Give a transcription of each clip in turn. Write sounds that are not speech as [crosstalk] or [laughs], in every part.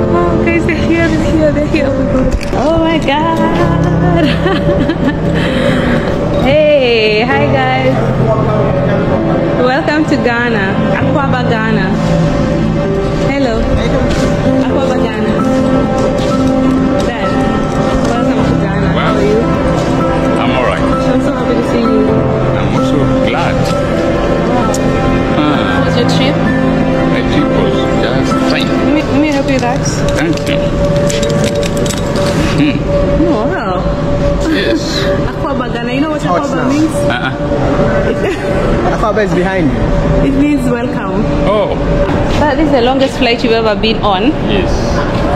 Oh, guys, they're here, they're here, they're here. Oh my god. [laughs] hey, hi guys. Welcome to Ghana, Akwaaba Ghana. You. Oh, wow. Yes. Akwaaba Ghana. You know what Hot Akwaaba means? Uh-uh. [laughs] Akwaaba is behind you. It means welcome. Oh, That is the longest flight you've ever been on. yes.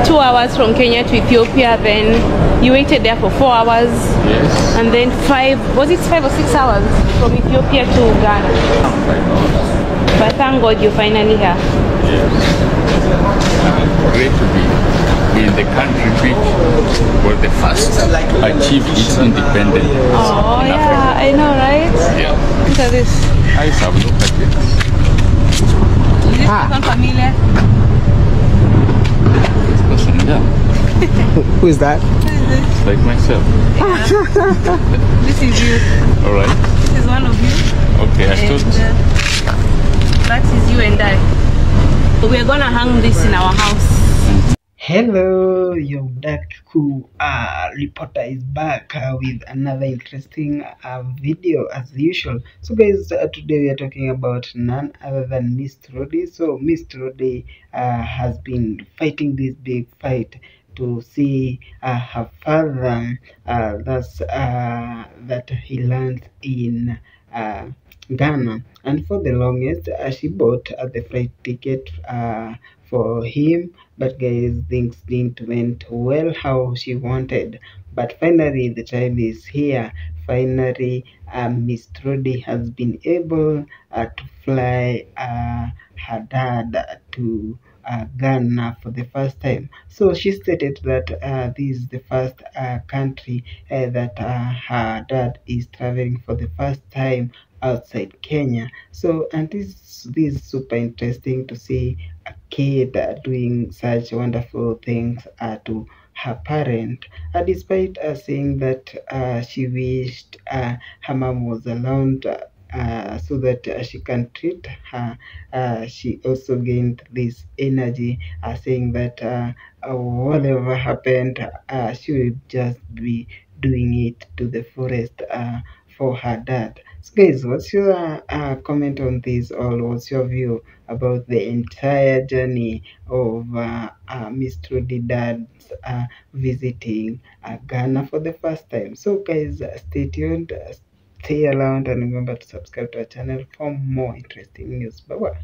Two hours from Kenya to Ethiopia, then you waited there for four hours, Yes. and then five, was it five or six hours from Ethiopia to Ghana? But thank God you're finally here. Yes. Great to be in the country which was the first achieved its independence. Oh, in yeah, Africa. I know, right? Yeah. Look at this. I have looked at it. Is this Ah. person familiar? This person, yeah. [laughs] Who is that? It's like myself. [laughs] This is you. All right. This is one of you. Okay, I And thought. uh, that is you and I. We're gonna hang this in our house. Hello, your dark cool uh, reporter is back uh, with another interesting uh, video as usual. So, guys, uh, today we are talking about none other than Miss Roddy. So, Miss Roddy uh, has been fighting this big fight to see uh, her father. Uh, that's uh, that he lands in. Ghana, and for the longest, she bought the flight ticket for him. But guys, things didn't went well how she wanted. But finally, the time is here. Finally, uh, Miss Trudy has been able uh, to fly uh, her dad to uh, Ghana for the first time. So she stated that uh, this is the first uh, country uh, that uh, her dad is traveling for the first time outside Kenya. So, and this this is super interesting to see a kid doing such wonderful things uh, to her parent, despite saying that she wished her mom was around. Uh, so that uh, she can treat her. Uh, she also gained this energy, saying that whatever happened, she will just be doing it to the forest for her dad. So, guys, what's your uh, comment on this, or what's your view about the entire journey of uh, uh, Miss Trudy Dad's visiting Ghana for the first time? So, guys, stay tuned, stay around, and remember to subscribe to our channel for more interesting news. Bye bye.